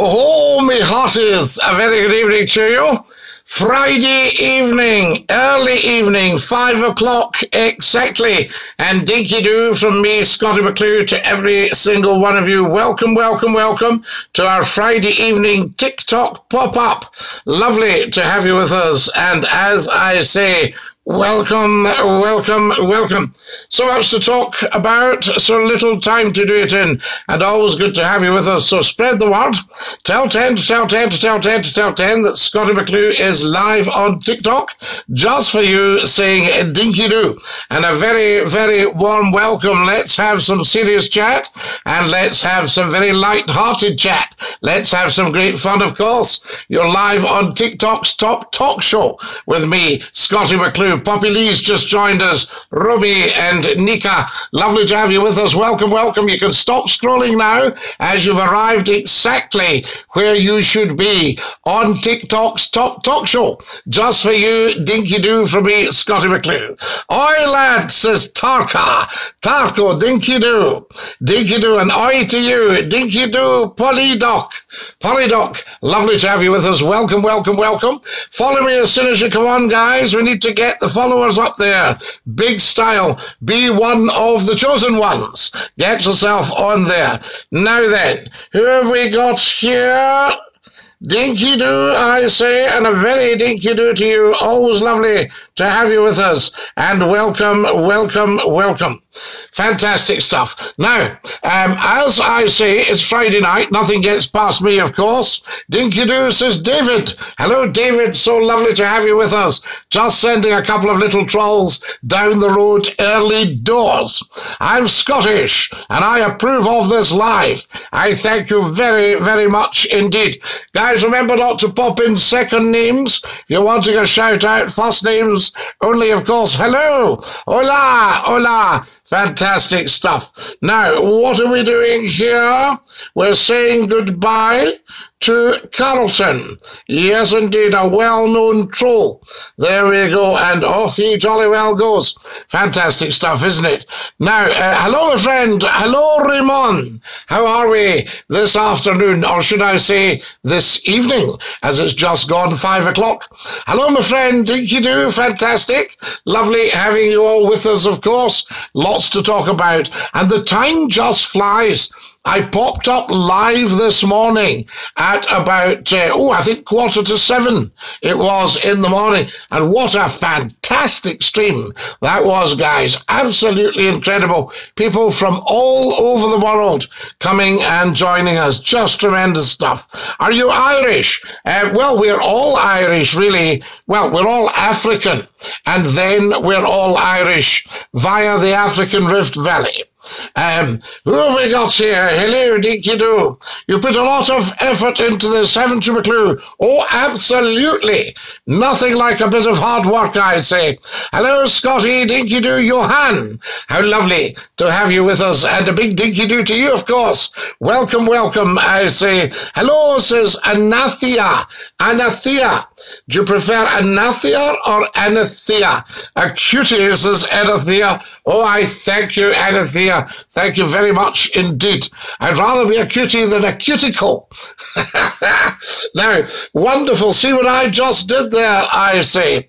Oh, me hearties, a very good evening to you. Friday evening, early evening, five o'clock exactly. And dinky do from me, Scottie McClue, to every single one of you. Welcome, welcome, welcome to our Friday evening TikTok pop up. Lovely to have you with us. And as I say, Welcome, welcome, welcome. So much to talk about, so little time to do it in, and always good to have you with us. So spread the word. Tell 10 to tell 10 to tell 10 to tell 10 that Scottie McClue is live on TikTok just for you saying dinky doo. And a very, very warm welcome. Let's have some serious chat and let's have some very light-hearted chat. Let's have some great fun, of course. You're live on TikTok's top talk show with me, Scottie McClue. Poppy Lee's just joined us. Ruby and Nika, lovely to have you with us. Welcome, welcome. You can stop scrolling now as you've arrived exactly where you should be on TikTok's Top Talk Show. Just for you, Dinky Doo from me, Scottie McClue. Oi, lad, says Tarka. Tarko, Dinky Doo. Dinky Doo, and oi to you, Dinky Doo, Polydoc. Polydoc, lovely to have you with us. Welcome, welcome, welcome. Follow me as soon as you come on, guys. We need to get the the followers up there. Big style. Be one of the chosen ones. Get yourself on there. Now then, who have we got here? Dinky do, I say, and a very dinky do to you. Always lovely to have you with us. And welcome, welcome, welcome. Fantastic stuff. Now, um, as I say, it's Friday night. Nothing gets past me, of course. Dinky do says David. Hello, David. So lovely to have you with us. Just sending a couple of little trolls down the road early doors. I'm Scottish and I approve of this live. I thank you very, very much indeed. Guys, remember not to pop in second names. You're wanting a shout out. First names only, of course. Hello. Hola. Hola. Fantastic stuff. Now, what are we doing here? We're saying goodbye to Carlton. Yes, indeed, a well-known troll. There we go, and off he jolly well goes. Fantastic stuff, isn't it? Now, uh, hello, my friend. Hello, Raymond. How are we this afternoon, or should I say this evening, as it's just gone five o'clock? Hello, my friend. Dinky Doo. Fantastic. Lovely having you all with us, of course. Lots to talk about, and the time just flies. I popped up live this morning at about, uh, oh, I think quarter to seven it was in the morning. And what a fantastic stream that was, guys. Absolutely incredible. People from all over the world coming and joining us. Just tremendous stuff. Are you Irish? Uh, well, we're all Irish, really. Well, we're all African. And then we're all Irish via the African Rift Valley. Um, who have we got here? Hello, Dinky Doo. You put a lot of effort into this, haven't you, McClue? Oh, absolutely. Nothing like a bit of hard work, I say. Hello, Scotty, Dinky Doo, Johan. How lovely to have you with us, and a big Dinky Doo to you, of course. Welcome, welcome, I say. Hello, says Anathia. Anathia. Do you prefer Anathia or Anathia? A is Anathia. Oh, I thank you, Anathia. Thank you very much indeed. I'd rather be a cutie than a cuticle. now, wonderful. See what I just did there, I say.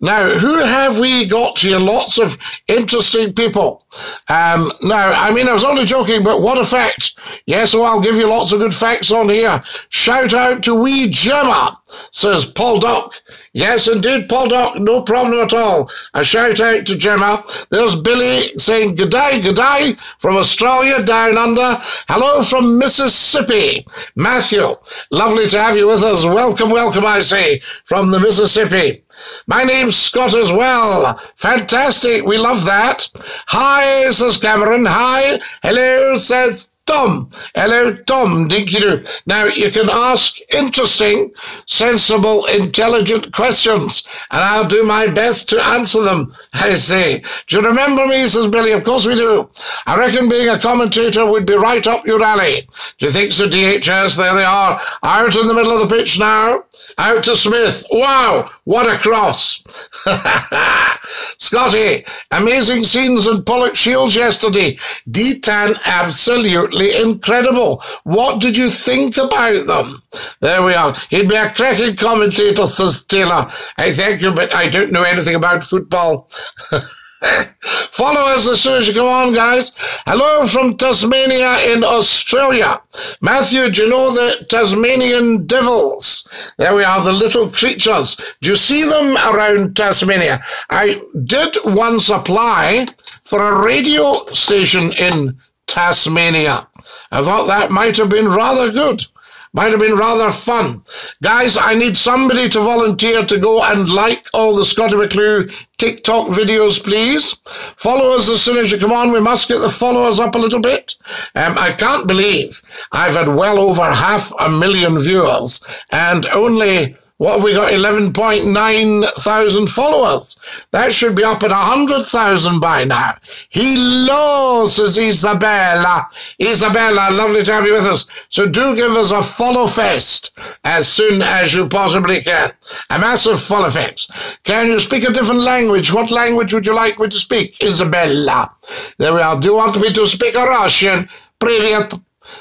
Now, who have we got here? Lots of interesting people. Um, now, I mean, I was only joking, but what a fact. Yes, well, I'll give you lots of good facts on here. Shout out to wee Gemma, says Paul Doc. Yes, indeed, Paul Doc, no problem at all. A shout out to Gemma. There's Billy saying good day, good day from Australia down under. Hello from Mississippi. Matthew, lovely to have you with us. Welcome, welcome, I say, from the Mississippi. My name's Scott as well. Fantastic. We love that. Hi, says Cameron. Hi. Hello, says Tom. Hello, Tom. Dinky doo. Now, you can ask interesting, sensible, intelligent questions, and I'll do my best to answer them, I say. Do you remember me, says Billy? Of course we do. I reckon being a commentator would be right up your alley. Do you think so, DHS? There they are, out in the middle of the pitch now. Out to Smith. Wow, What a cross. Scotty, amazing scenes in Pollokshields yesterday. D-Tan, absolutely incredible. What did you think about them? There we are. He'd be a cracking commentator, says Taylor. I thank you, but I don't know anything about football. Follow us as soon as you come on, guys. Hello from Tasmania in Australia. Matthew, do you know the Tasmanian devils? There we are, the little creatures. Do you see them around Tasmania? I did once apply for a radio station in Tasmania. I thought that might have been rather good. Might have been rather fun. Guys, I need somebody to volunteer to go and like all the Scottie McClue TikTok videos, please. Follow us as soon as you come on. We must get the followers up a little bit. Um, I can't believe I've had well over half a million viewers and only what have we got? 11.9 thousand followers. That should be up at 100,000 by now. Hello, says Isabella. Isabella, lovely to have you with us. So do give us a follow fest as soon as you possibly can. A massive follow fest. Can you speak a different language? What language would you like me to speak? Isabella. There we are. Do you want me to speak a Russian? Привет.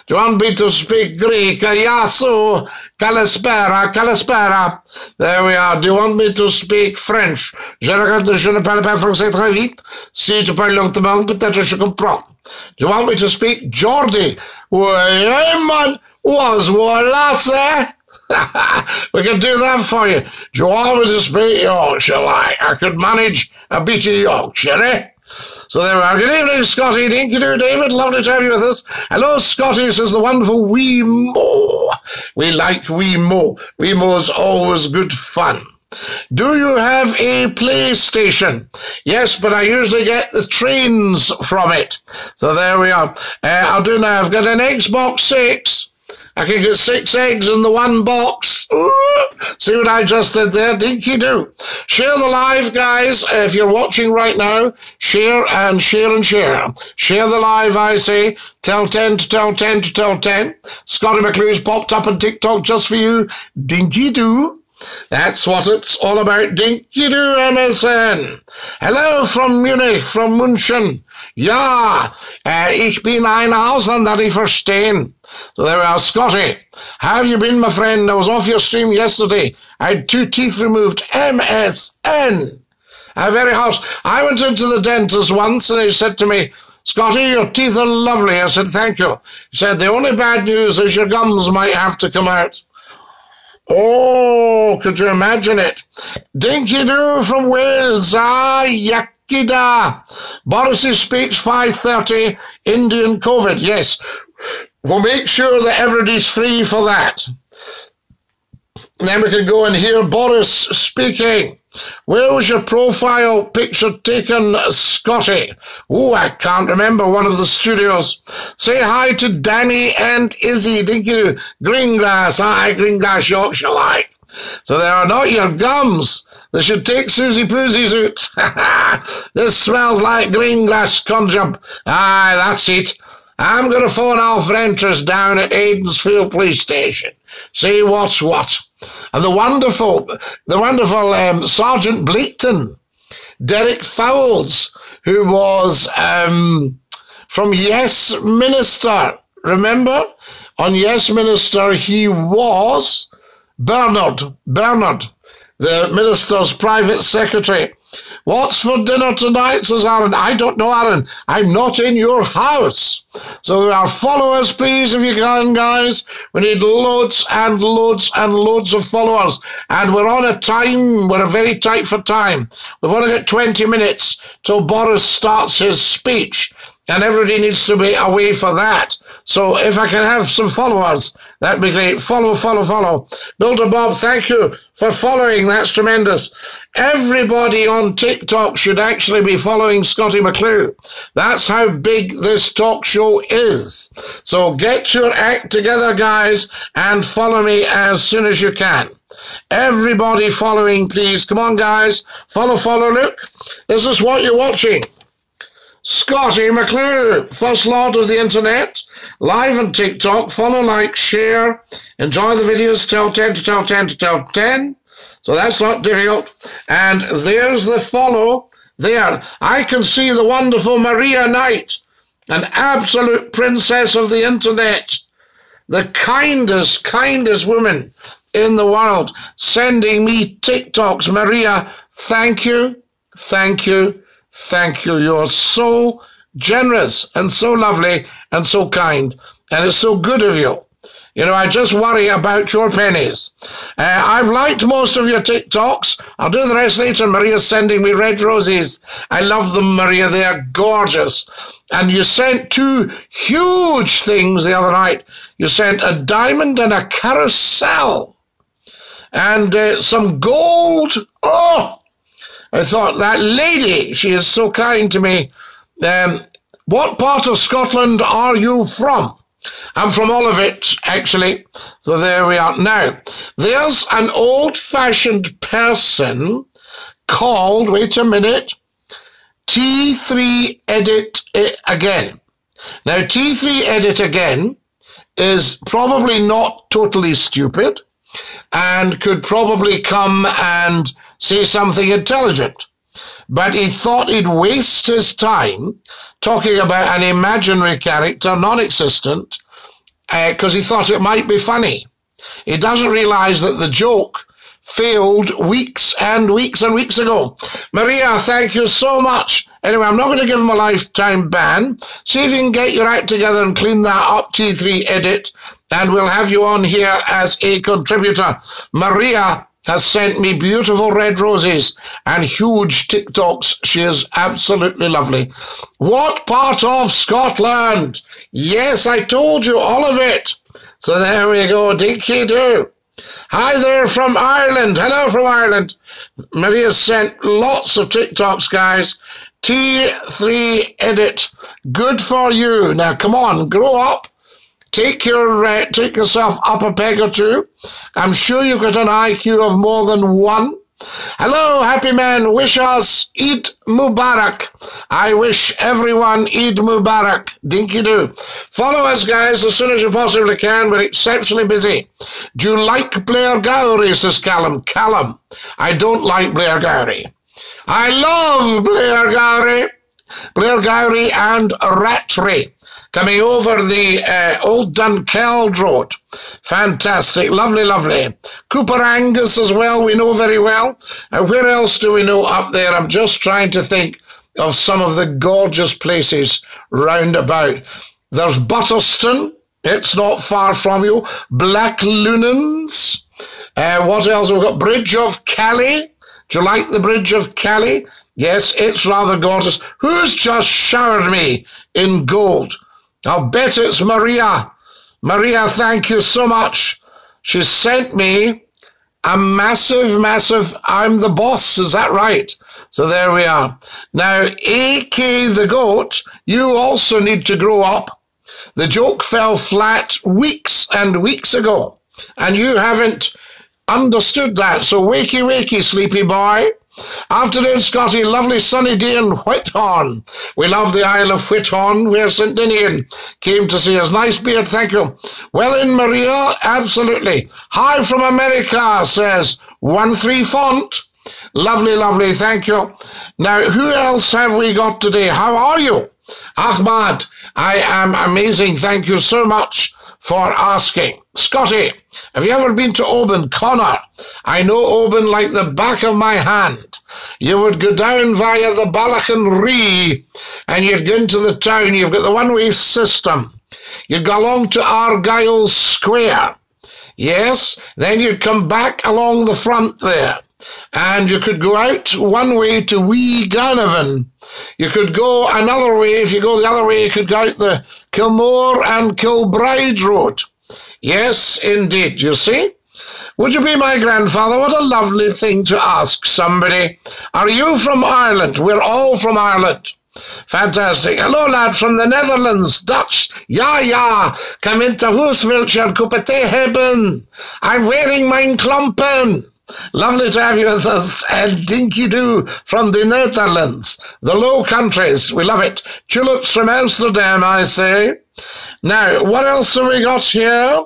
do you want me to speak Greek? Yasu, Kalispera, Kalispera. There we are. Do you want me to speak French? Je ne parle pas français très vite. Si tu parles lentement, peut-être je comprends. Do you want me to speak Geordie? Hey, man, was voilà, we can do that for you. Do you want me to speak Yorkshire like? I could manage a bit of Yorkshire, eh? So there we are. Good evening, Scotty. Thank you, David. Lovely to have you with us. Hello, Scotty, says the wonderful Wee Mo. We like Wee Mo. Wee Mo's always good fun. Do you have a PlayStation? Yes, but I usually get the trains from it. So there we are. Uh, I'll do now. I've got an Xbox 6. I can get six eggs in the one box. Ooh, see what I just did there? Dinky do. Share the live, guys. If you're watching right now, share and share and share. Share the live, I say. Tell 10 to tell 10 to tell 10. Scottie McClue's popped up on TikTok just for you. Dinky do. That's what it's all about. Dinky do, MSN. Hello from Munich, from München. Ja, uh, ich bin ein Ausländer, ich verstehen. There are, Scotty. How have you been, my friend? I was off your stream yesterday. I had two teeth removed. MSN. Uh, very harsh. I went into the dentist once and he said to me, Scotty, your teeth are lovely. I said, thank you. He said, the only bad news is your gums might have to come out. Oh, could you imagine it? Dinky Doo from Wales. Ah, yakida. Boris's speech 5.30, Indian COVID. Yes, we'll make sure that everybody's free for that. Then we can go and hear Boris speaking. Where was your profile picture taken, Scotty? Oh, I can't remember. One of the studios. Say hi to Danny and Izzy. Thank you. Greengrass. Hi, Greengrass Yorkshire like. So they are not your gums. They should take Susie Poosie's out. this smells like Greengrass conjump. Aye, that's it. I'm going to phone Alf Ventress down at Aidensfield Police Station. See what's what. And the wonderful, the wonderful um, Sergeant Blaketon, Derek Fowlds, who was um, from Yes Minister. Remember? On Yes Minister, he was Bernard, Bernard, the minister's private secretary. What's for dinner tonight? says Aaron. I don't know, Aaron. I'm not in your house. So there are followers, please, if you can, guys. We need loads and loads and loads of followers. And we're on a time, we're very tight for time. We've only got 20 minutes till Boris starts his speech and everybody needs to be away for that. So if I can have some followers, that'd be great. Follow, follow, follow. Builder Bob, thank you for following. That's tremendous. Everybody on TikTok should actually be following Scottie McClue. That's how big this talk show is. So get your act together, guys, and follow me as soon as you can. Everybody following, please. Come on, guys. Follow, follow, look. This is what you're watching. Scottie McClue, first lord of the internet, live on TikTok. Follow, like, share, enjoy the videos. Tell 10 to tell 10 to tell 10. So that's not difficult. And there's the follow there. I can see the wonderful Maria Knight, an absolute princess of the internet, the kindest, kindest woman in the world, sending me TikToks. Maria, thank you, thank you, thank you. You're so generous and so lovely and so kind, and it's so good of you. You know, I just worry about your pennies. Uh, I've liked most of your TikToks. I'll do the rest later. Maria's sending me red roses. I love them, Maria. They are gorgeous. And you sent two huge things the other night. You sent a diamond and a carousel and uh, some gold. Oh, I thought that lady, she is so kind to me. Um, what part of Scotland are you from? I'm from all of it, actually. So there we are. Now, there's an old fashioned person called, wait a minute, T3 Edit Again. Now, T3 Edit Again is probably not totally stupid and could probably come and say something intelligent. But he thought he'd waste his time talking about an imaginary character, non existent, because uh, he thought it might be funny. He doesn't realize that the joke failed weeks and weeks and weeks ago. Maria, thank you so much. Anyway, I'm not going to give him a lifetime ban. See if you can get your act together and clean that up, T3 Edit, and we'll have you on here as a contributor. Maria has sent me beautiful red roses and huge TikToks. She is absolutely lovely. What part of Scotland? Yes, I told you all of it. So there we go. Dinky do. Hi there from Ireland. Hello from Ireland. Maria sent lots of TikToks, guys. T3 edit. Good for you. Now, come on, grow up. Take your uh, take yourself up a peg or two. I'm sure you've got an IQ of more than one. Hello, happy man. Wish us Eid Mubarak. I wish everyone Eid Mubarak. Dinky do. Follow us, guys, as soon as you possibly can. We're exceptionally busy. Do you like Blairgowrie? says Callum. Callum, I don't like Blairgowrie. I love Blairgowrie. Blair Gowrie and Rattray coming over the uh, old Dunkeld Road. Fantastic, lovely, lovely. Coupar Angus as well, we know very well. And where else do we know up there? I'm just trying to think of some of the gorgeous places round about. There's Butterston, it's not far from you. Blacklunans. Uh, what else? We've got Bridge of Cally. Do you like the Bridge of Cally? Yes, it's rather gorgeous. Who's just showered me in gold? I'll bet it's Maria. Maria, thank you so much. She sent me a massive, massive, I'm the boss, is that right? So there we are. Now, AK the goat, you also need to grow up. The joke fell flat weeks and weeks ago, and you haven't understood that. So wakey, wakey, sleepy boy. Afternoon, Scotty. Lovely sunny day in Whithorn. We love the Isle of Whithorn, where St. Ninian came to see us. Nice beard, thank you. Well in, Maria? Absolutely. Hi from America, says One Three Font. Lovely, lovely, thank you. Now, who else have we got today? How are you? Ahmad, I am amazing. Thank you so much for asking. Scotty, have you ever been to Oban? Connor, I know Oban like the back of my hand. You would go down via the Ballachan Ree and you'd go into the town. You've got the one way system. You'd go along to Argyle Square. Yes, then you'd come back along the front there and you could go out one way to Wee Ganavan. You could go another way. If you go the other way, you could go out the Kilmore and Kilbride Road. Yes, indeed, you see. Would you be my grandfather? What a lovely thing to ask somebody. Are you from Ireland? We're all from Ireland. Fantastic. Hello, lad, from the Netherlands, Dutch. Ja, ja. Come into Hoes Wiltshire, Kupete Hebben. I'm wearing mijn klompen. Lovely to have you with us, and Dinky Doo from the Netherlands, the Low Countries. We love it. Tulips from Amsterdam, I say. Now, what else have we got here?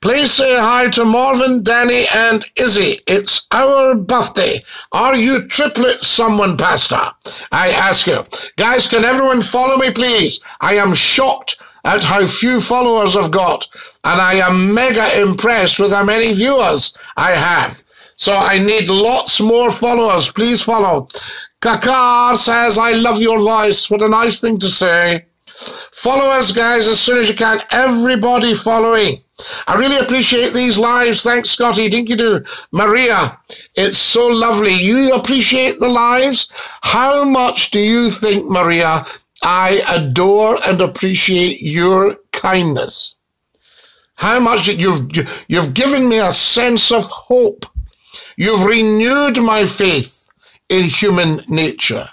Please say hi to Marvin, Danny, and Izzy. It's our birthday. Are you triplets, someone, Pastor? I ask you. Guys, can everyone follow me, please? I am shocked at how few followers I've got, and I am mega impressed with how many viewers I have. So I need lots more followers. Please follow. Kakar says, I love your voice. What a nice thing to say. Follow us, guys, as soon as you can. Everybody following. I really appreciate these lives. Thanks, Scotty. Dinky do. Maria, it's so lovely. You appreciate the lives? How much do you think, Maria, I adore and appreciate your kindness? How much you've, you've given me a sense of hope. You've renewed my faith in human nature.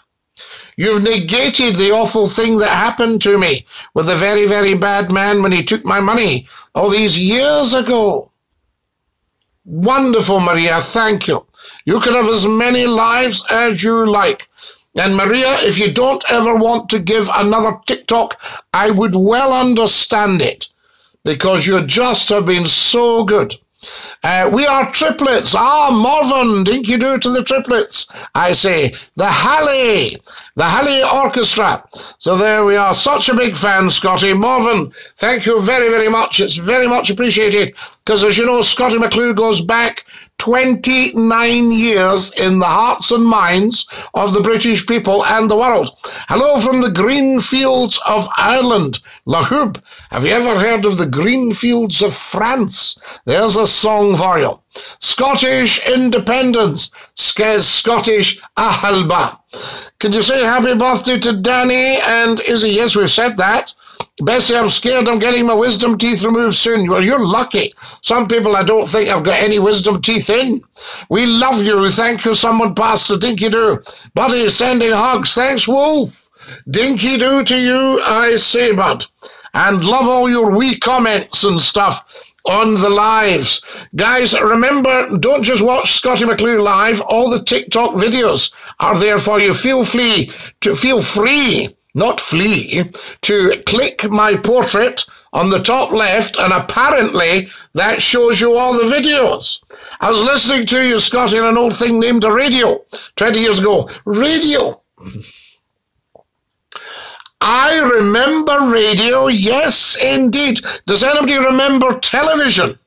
You've negated the awful thing that happened to me with the very, very bad man when he took my money all these years ago. Wonderful, Maria. Thank you. You can have as many lives as you like. And Maria, if you don't ever want to give another TikTok, I would well understand it because you just have been so good. Uh, we are triplets. Ah, Marvin, dinky do to the triplets. I say, the Hallé, the Hallé Orchestra. So there we are. Such a big fan, Scotty. Marvin, thank you very, very much. It's very much appreciated because, as you know, Scottie McClue goes back 29 years in the hearts and minds of the British people and the world. Hello from the green fields of Ireland. La Hube, have you ever heard of the green fields of France? There's a song for you. Scottish independence, Scottish Ahalba. Can you say happy birthday to Danny and Izzy? Yes, we've said that. Bessie, I'm scared I'm getting my wisdom teeth removed soon. Well, you're lucky. Some people I don't think have got any wisdom teeth in. We love you. Thank you, someone passed the dinky do. Buddy sending hugs. Thanks, Wolf. Dinky do to you, I say, bud. And love all your wee comments and stuff on the lives. Guys, remember, don't just watch Scottie McClue live. All the TikTok videos are there for you. Feel free to feel free not flee, to click my portrait on the top left, and apparently that shows you all the videos. I was listening to you, Scott, in an old thing named a radio 20 years ago. Radio. I remember radio, yes, indeed. Does anybody remember television?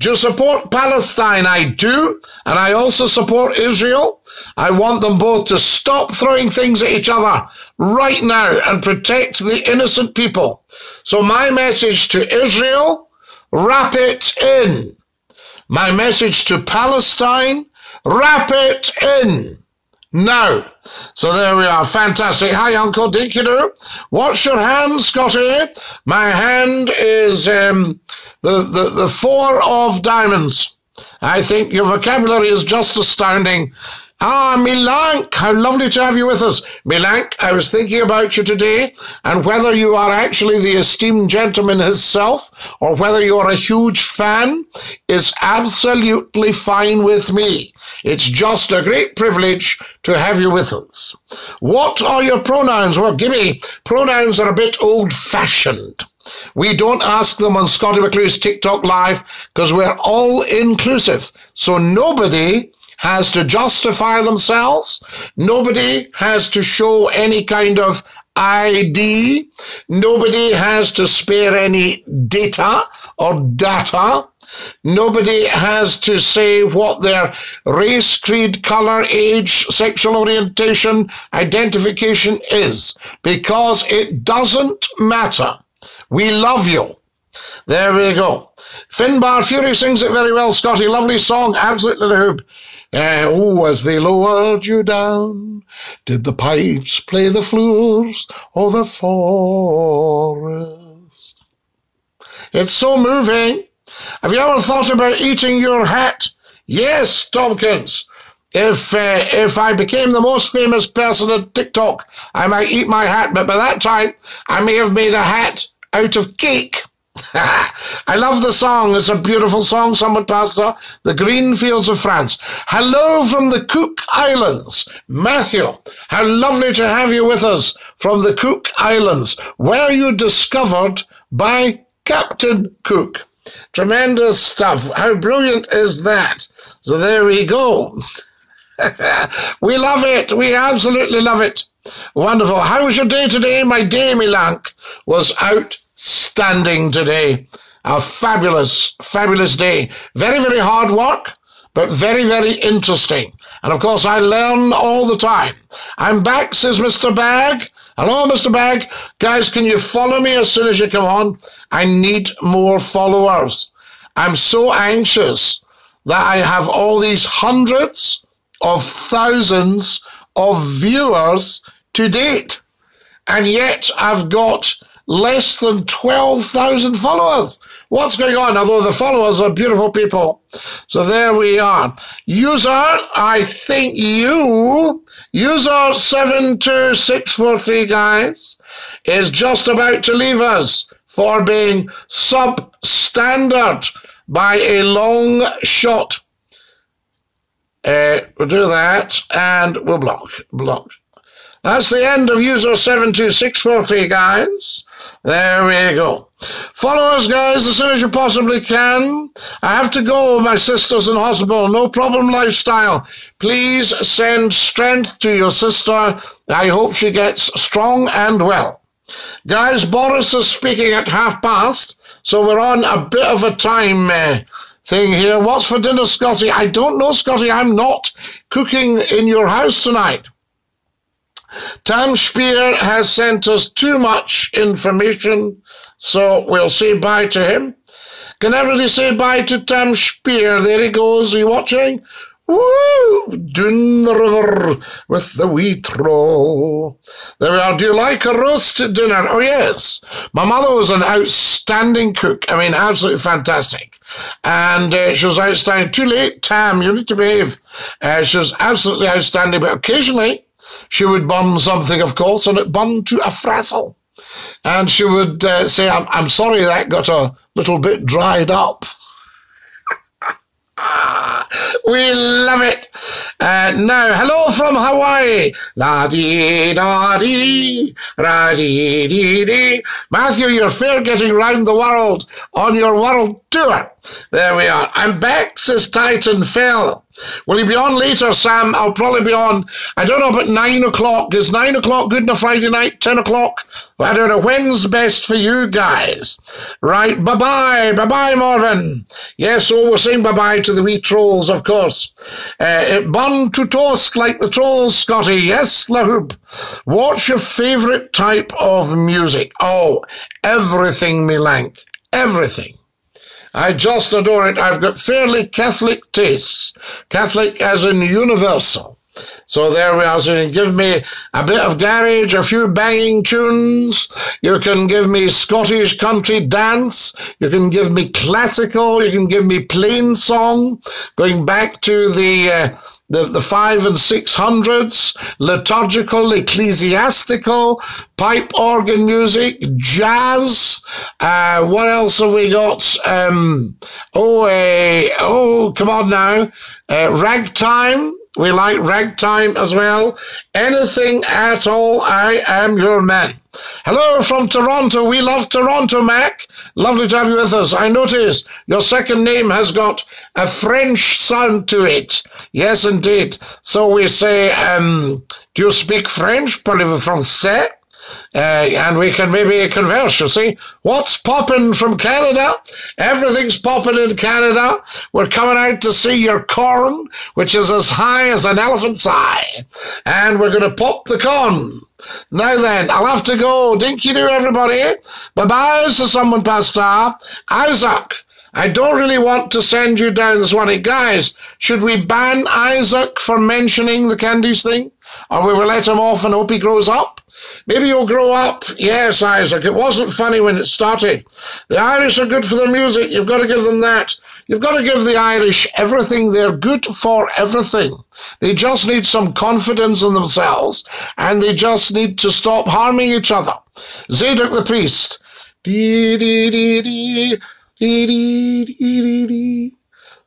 Do you support Palestine? I do. And I also support Israel. I want them both to stop throwing things at each other right now and protect the innocent people. So my message to Israel, wrap it in. My message to Palestine, wrap it in. No. So there we are. Fantastic. Hi, Uncle Dinkido. What's your hand, Scotty? My hand is um, the, the, the four of diamonds. I think your vocabulary is just astounding. Ah, Milank, how lovely to have you with us. Milank, I was thinking about you today, and whether you are actually the esteemed gentleman himself or whether you are a huge fan is absolutely fine with me. It's just a great privilege to have you with us. What are your pronouns? Well, gimme, pronouns are a bit old fashioned. We don't ask them on Scottie McClue's TikTok Live because we're all inclusive. So nobody has to justify themselves. Nobody has to show any kind of ID. Nobody has to spare any data or data. Nobody has to say what their race, creed, color, age, sexual orientation, identification is because it doesn't matter. We love you. There we go. Finbar Furey sings it very well, Scotty. Lovely song. Absolutely the hoop. And oh, as they lowered you down, did the pipes play the flutes or the forest? It's so moving. Have you ever thought about eating your hat? Yes, Tompkins. If uh, if I became the most famous person on TikTok, I might eat my hat, but by that time, I may have made a hat out of cake. I love the song. It's a beautiful song, Someone Pastor. The Green Fields of France. Hello from the Cook Islands. Matthew, how lovely to have you with us from the Cook Islands. Were you discovered by Captain Cook? Tremendous stuff. How brilliant is that? So there we go. we love it. We absolutely love it. Wonderful. How was your day today? My day, Milank, was outstanding today. A fabulous, fabulous day. Very, very hard work, but very, very interesting. And of course, I learn all the time. I'm back, says Mr. Bag. Hello, Mr. Bag. Guys, can you follow me as soon as you come on? I need more followers. I'm so anxious that I have all these hundreds of thousands of viewers to date. And yet I've got less than 12,000 followers. What's going on? Although the followers are beautiful people. So there we are. User, I think you, user 72643 guys, is just about to leave us for being substandard by a long shot. Uh, we'll do that and we'll block. Block. That's the end of user 72643, guys. There we go. Follow us, guys, as soon as you possibly can. I have to go. My sister's in hospital. No problem lifestyle. Please send strength to your sister. I hope she gets strong and well. Guys, Boris is speaking at half past, so we're on a bit of a time uh, thing here. What's for dinner, Scotty? I don't know, Scotty. I'm not cooking in your house tonight. Tam Spear has sent us too much information, so we'll say bye to him. Can everybody say bye to Tam Spear? There he goes. Are you watching? Woo! Doon the river with the wee troll. There we are. Do you like a roasted dinner? Oh, yes. My mother was an outstanding cook. I mean, absolutely fantastic. And uh, she was outstanding. Too late, Tam. You need to behave. Uh, she was absolutely outstanding, but occasionally she would burn something, of course, and it burned to a frazzle. And she would uh, say, I'm, I'm sorry that got a little bit dried up. we love it. Uh, now, hello from Hawaii. La dee da dee, ra dee dee dee. Matthew, you're fair getting round the world on your world tour. There we are. I'm back, says Titan Fell. Will you be on later, Sam? I'll probably be on, I don't know, about nine o'clock. Is nine o'clock good on a Friday night? Ten o'clock? I don't know. When's best for you guys? Right. Bye bye. Bye bye, Marvin. Yes, so we're saying bye bye to the wee trolls, of course. Uh, burn to toast like the trolls, Scotty. Yes, Lahoop. What's your favourite type of music? Oh, everything, Milank. Everything. I just adore it. I've got fairly Catholic tastes. Catholic as in universal. So there we are. So you give me a bit of garage, a few banging tunes. You can give me Scottish country dance. You can give me classical. You can give me plain song, going back to the uh, the, the five and six hundreds, liturgical, ecclesiastical, pipe organ music, jazz. Uh, what else have we got? Um, oh, uh, oh, come on now, uh, ragtime. We like ragtime as well. Anything at all, I am your man. Hello from Toronto. We love Toronto, Mac. Lovely to have you with us. I notice your second name has got a French sound to it. Yes, indeed. So we say, um, do you speak French? Parlez-vous français? Uh, and we can maybe converse, you see. What's popping from Canada? Everything's popping in Canada. We're coming out to see your corn, which is as high as an elephant's eye. And we're going to pop the corn. Now then, I'll have to go. Dinky do, everybody. Bye-bye to someone, Pastor. Isaac. I don't really want to send you down this one. Guys, should we ban Isaac for mentioning the candies thing? Or we will let him off and hope he grows up? Maybe you'll grow up. Yes, Isaac, it wasn't funny when it started. The Irish are good for their music. You've got to give them that. You've got to give the Irish everything. They're good for everything. They just need some confidence in themselves and they just need to stop harming each other. Zadok the priest. Dee, dee, dee, dee. Dee, dee, dee, dee,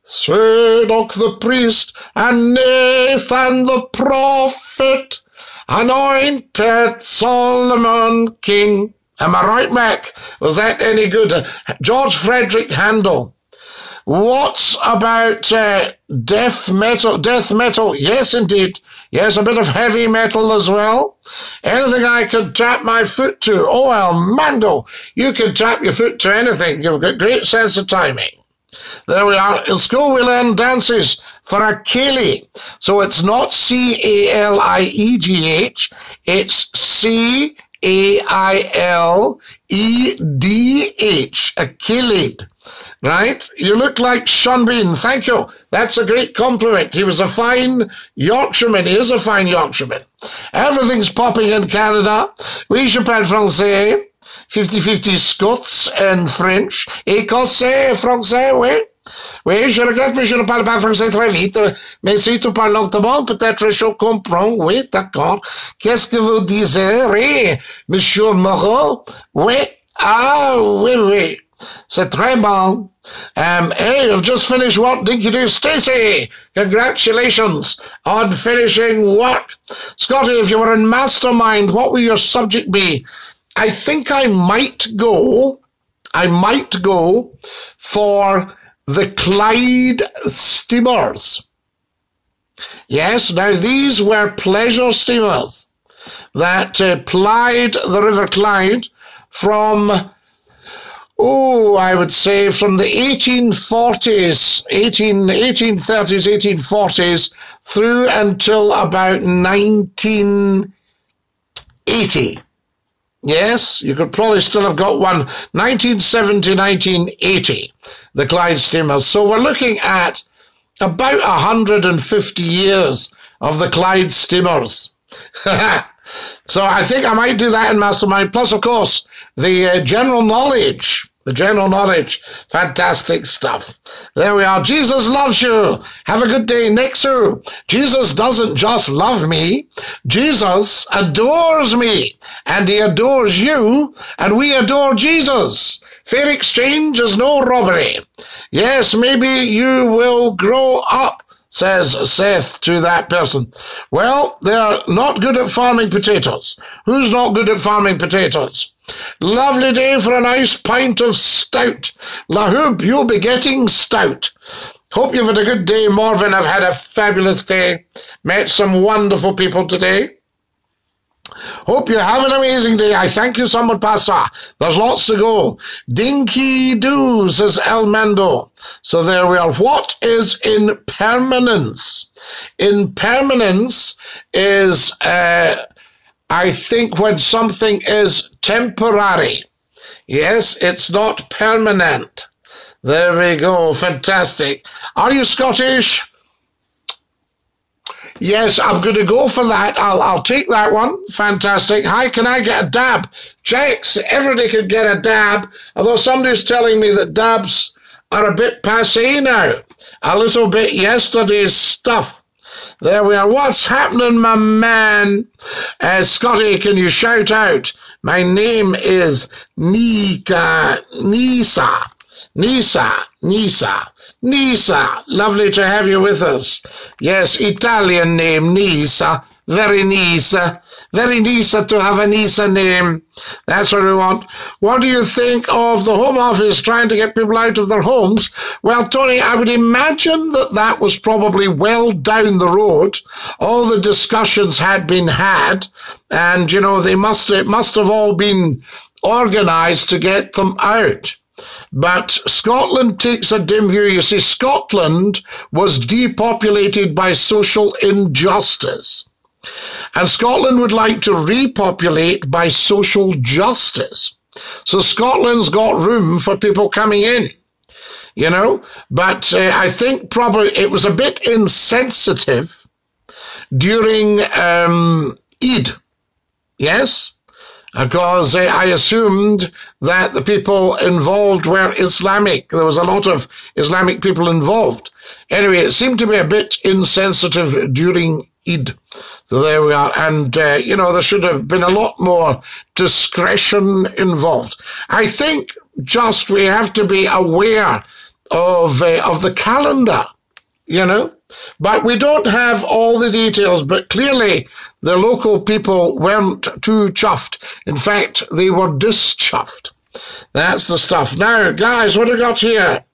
Zadok the priest and Nathan the prophet anointed Solomon king. Am I right, Mac? Was that any good? George Frideric Handel. What about uh, death metal? Death metal? Yes, indeed. Yes, a bit of heavy metal as well. Anything I can tap my foot to. Oh, Armando, you can tap your foot to anything. You've got great sense of timing. There we are. In school, we learn dances for a ceilidh. So it's not C A L I E G H, it's C A I L E D H, a ceilidh. Right? You look like Sean Bean. Thank you. That's a great compliment. He was a fine Yorkshireman. He is a fine Yorkshireman. Everything's popping in Canada. Oui, je parle français. 50-50 Scots and French. Écossais, français, oui. Oui, je regrette, mais je ne parle pas français très vite. Mais si tu parles lentement, peut-être je comprends. Oui, d'accord. Qu'est-ce que vous disiez, monsieur Moreau? Oui. Ah, oui, oui. C'est très bon. Um, hey, you've just finished what did you do, Stacy? Congratulations on finishing work. Scotty, if you were in Mastermind, what would your subject be? I think I might go, I might go for the Clyde steamers. Yes, now these were pleasure steamers that uh, plied the River Clyde from, oh, I would say from the 1840s, 18, 1830s, 1840s through until about 1980. Yes, you could probably still have got one 1970, 1980, the Clyde steamers. So we're looking at about 150 years of the Clyde steamers. so I think I might do that in Mastermind. Plus, of course, the uh, general knowledge the general knowledge. Fantastic stuff. There we are. Jesus loves you. Have a good day. Nexu. Jesus doesn't just love me. Jesus adores me. And he adores you. And we adore Jesus. Fair exchange is no robbery. Yes, maybe you will grow up says Seth to that person. Well, they're not good at farming potatoes. Who's not good at farming potatoes? Lovely day for a nice pint of stout. La Hoop, you'll be getting stout. Hope you've had a good day, Morven. I've had a fabulous day. Met some wonderful people today. Hope you have an amazing day. I thank you so much, Pastor. There's lots to go. Dinky do, says El Mando. So there we are. What is impermanence? Impermanence is, uh, I think, when something is temporary. Yes, it's not permanent. There we go. Fantastic. Are you Scottish? Yes, I'm going to go for that. I'll, I'll take that one. Fantastic. Hi, can I get a dab? Checks. Everybody can get a dab. Although somebody's telling me that dabs are a bit passe now. A little bit yesterday's stuff. There we are. What's happening, my man? Uh, Scotty, can you shout out? My name is Nika Nisa. Nisa. Nisa. Nisa, lovely to have you with us. Yes, Italian name, Nisa. Very Nisa. Very Nisa to have a Nisa name. That's what we want. What do you think of the Home Office trying to get people out of their homes? Well, Tony, I would imagine that that was probably well down the road. All the discussions had been had, and, you know, they must, it must have all been organized to get them out. But Scotland takes a dim view. You see, Scotland was depopulated by social injustice. And Scotland would like to repopulate by social justice. So Scotland's got room for people coming in, you know. But uh, I think probably it was a bit insensitive during um, Eid. Yes? because I assumed that the people involved were Islamic. There was a lot of Islamic people involved. Anyway, it seemed to be a bit insensitive during Eid. So there we are. And, uh, you know, there should have been a lot more discretion involved. I think just we have to be aware of, uh, of the calendar, you know. But we don't have all the details, but clearly the local people weren't too chuffed. In fact, they were dischuffed. That's the stuff. Now, guys, what have we got here?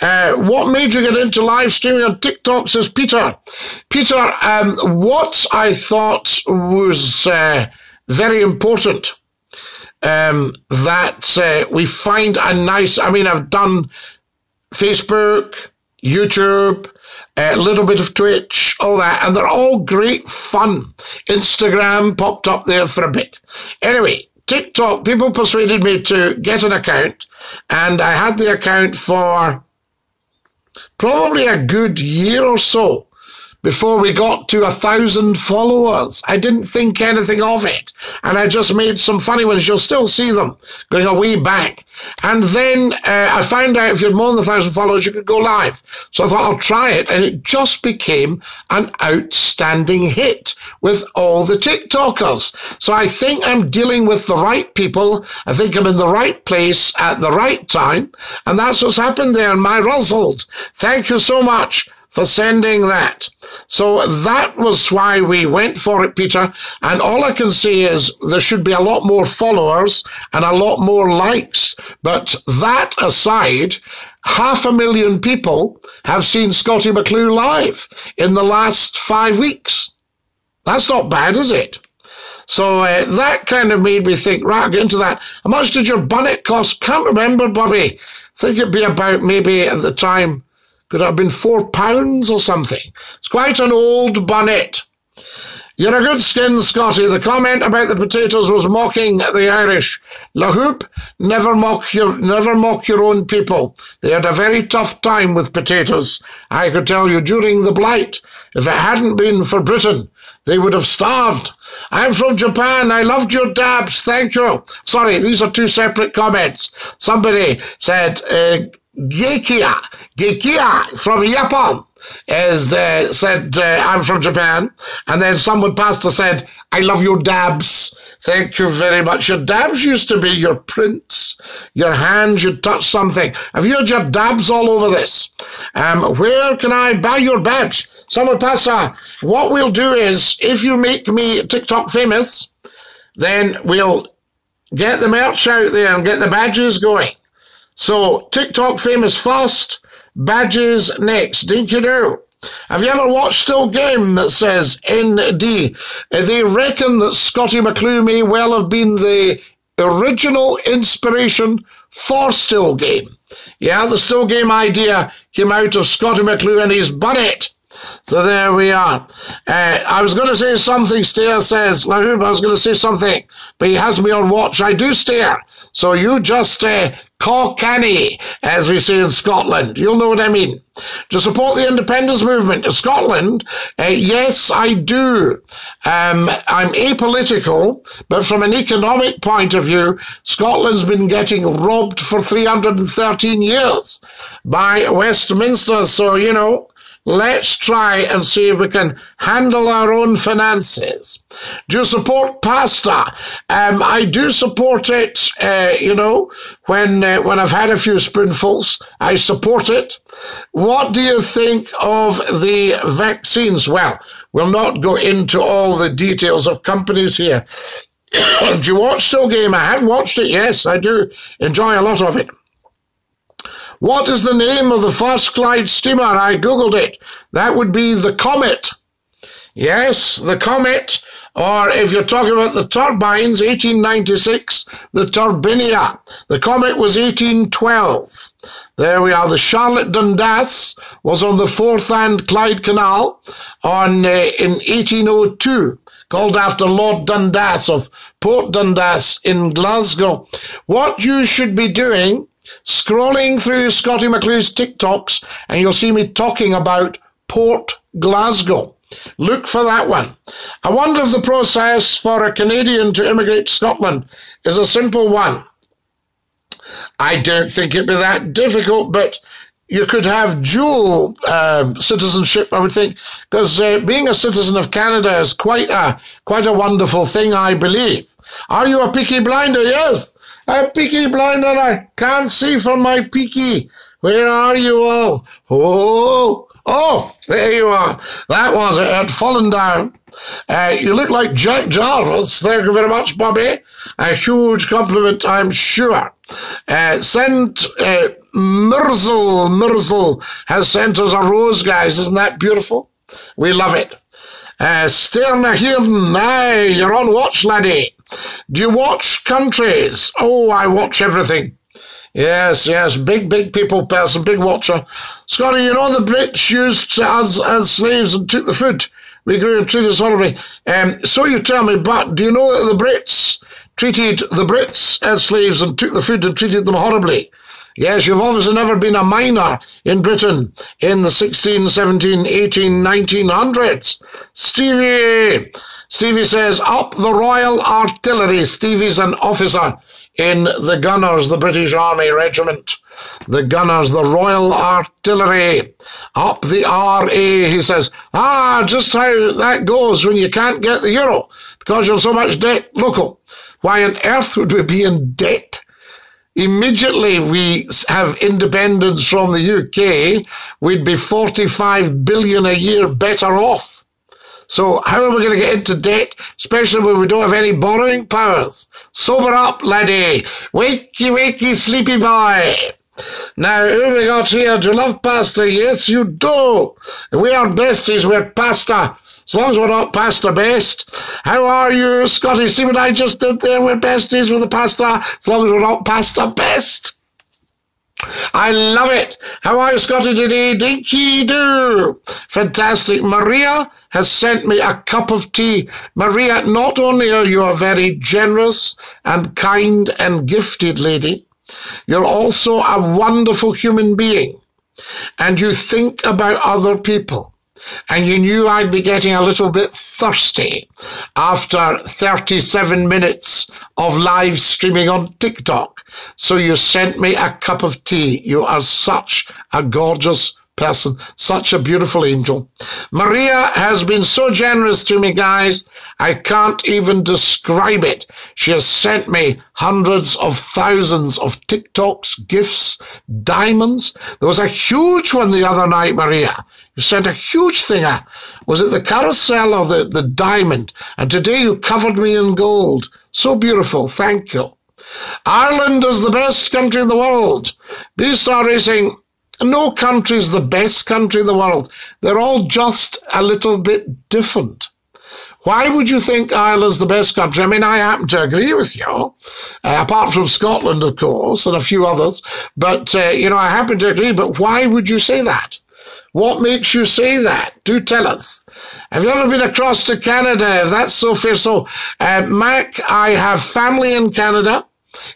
Uh, what made you get into live streaming on TikTok? Says Peter. Peter, um, what I thought was uh, very important um, that uh, we find a nice. I mean, I've done Facebook, YouTube, a little bit of Twitch, all that, and they're all great fun. Instagram popped up there for a bit. Anyway, TikTok, people persuaded me to get an account, and I had the account for probably a good year or so before we got to a thousand followers. I didn't think anything of it. And I just made some funny ones. You'll still see them going a way back. And then uh, I found out if you had more than a thousand followers, you could go live. So I thought I'll try it. And it just became an outstanding hit with all the TikTokers. So I think I'm dealing with the right people. I think I'm in the right place at the right time. And that's what's happened there. My Rosald, thank you so much for sending that. So that was why we went for it, Peter. And all I can say is there should be a lot more followers and a lot more likes. But that aside, half a million people have seen Scottie McClue live in the last five weeks. That's not bad, is it? So uh, that kind of made me think, right, get into that. How much did your bonnet cost? Can't remember, Bobby. I think it'd be about maybe at the time could have been four pounds or something. It's quite an old bonnet. You're a good skin, Scotty. The comment about the potatoes was mocking the Irish. La Hoop, never mock your never mock your own people. They had a very tough time with potatoes. I could tell you during the blight. If it hadn't been for Britain, they would have starved. I'm from Japan. I loved your dabs. Thank you. Sorry, these are two separate comments. Somebody said. Uh, Gekia, Gekia from Japan, as uh, said, uh, I'm from Japan. And then someone pastor said, I love your dabs. Thank you very much. Your dabs used to be your prints, your hands, you touch something. Have you had your dabs all over this? Um, where can I buy your badge? Someone pastor, what we'll do is, if you make me TikTok famous, then we'll get the merch out there and get the badges going. So TikTok famous first, badges next. Dinky do. Have you ever watched Still Game that says ND? They reckon that Scottie McClue may well have been the original inspiration for Still Game. Yeah, the Still Game idea came out of Scottie McClue and his bonnet. So there we are. Uh, I was going to say something, Steer says. I was going to say something, but he has me on watch. I do stare. So you just uh, canny, as we say in Scotland. You'll know what I mean. To support the independence movement Scotland, uh, yes, I do. Um, I'm apolitical, but from an economic point of view, Scotland's been getting robbed for 313 years by Westminster. So, you know, Let's try and see if we can handle our own finances. Do you support pasta? Um, I do support it. Uh, you know, when uh, when I've had a few spoonfuls, I support it. What do you think of the vaccines? Well, we'll not go into all the details of companies here. do you watch Still Game? I have watched it. Yes, I do enjoy a lot of it. What is the name of the first Clyde steamer? I googled it. That would be the Comet. Yes, the Comet. Or if you're talking about the turbines, 1896, the Turbinia. The Comet was 1812. There we are. The Charlotte Dundas was on the Forth and Clyde Canal on uh, in 1802, called after Lord Dundas of Port Dundas in Glasgow. What you should be doing scrolling through Scottie McClue's TikToks and you'll see me talking about Port Glasgow. Look for that one. I wonder if the process for a Canadian to immigrate to Scotland is a simple one. I don't think it'd be that difficult, but you could have dual uh, citizenship, I would think, because uh, being a citizen of Canada is quite a quite a wonderful thing, I believe. Are you a Peaky Blinder? Yes. I'm Peaky and I can't see from my peaky. Where are you all? Oh, Oh, there you are. That was it. Had fallen down. Uh, you look like Jack Jarvis. Thank you very much, Bobby. A huge compliment, I'm sure. Uh, send uh, Mirzel. Mirzel has sent us a rose, guys. Isn't that beautiful? We love it. Uh, Sterna Hearn, aye, you're on watch, laddie. Do you watch countries? Oh, I watch everything. Yes, yes, big, big people person, big watcher. Scotty, you know the Brits used us as slaves and took the food. We grew and treated us horribly. Um, so you tell me, but do you know that the Brits treated the Brits as slaves and took the food and treated them horribly? Yes, you've obviously never been a miner in Britain in the 16, 17, 18, 1900s. Stevie, Stevie says, up the Royal Artillery. Stevie's an officer in the Gunners, the British Army Regiment. The Gunners, the Royal Artillery. Up the RA, he says. Ah, just how that goes when you can't get the euro because you're so much debt local. Why on earth would we be in debt? Immediately we have independence from the UK, we'd be 45 billion a year better off. So how are we going to get into debt, especially when we don't have any borrowing powers? Sober up, laddie. Wakey, wakey, sleepy boy. Now, who we got here? Do you love pasta? Yes, you do. We are besties with pasta. As long as we're not pasta best. How are you, Scotty? See what I just did there? We're besties with the pasta. As long as we're not pasta best. I love it. How are you, Scotty today? Dinky do. Fantastic. Maria has sent me a cup of tea. Maria, not only are you a very generous and kind and gifted lady, you're also a wonderful human being. And you think about other people. And you knew I'd be getting a little bit thirsty after 37 minutes of live streaming on TikTok. So you sent me a cup of tea. You are such a gorgeous person, such a beautiful angel. Maria has been so generous to me, guys. I can't even describe it. She has sent me hundreds of thousands of TikToks, gifts, diamonds. There was a huge one the other night, Maria. You sent a huge thing. Was it the carousel or the, the diamond? And today you covered me in gold. So beautiful. Thank you. Ireland is the best country in the world. B-Star Racing no country is the best country in the world. They're all just a little bit different. Why would you think Ireland's the best country? I mean, I happen to agree with you, uh, apart from Scotland, of course, and a few others. But, uh, you know, I happen to agree. But why would you say that? What makes you say that? Do tell us. Have you ever been across to Canada? That's so fair. So, uh, Mac, I have family in Canada,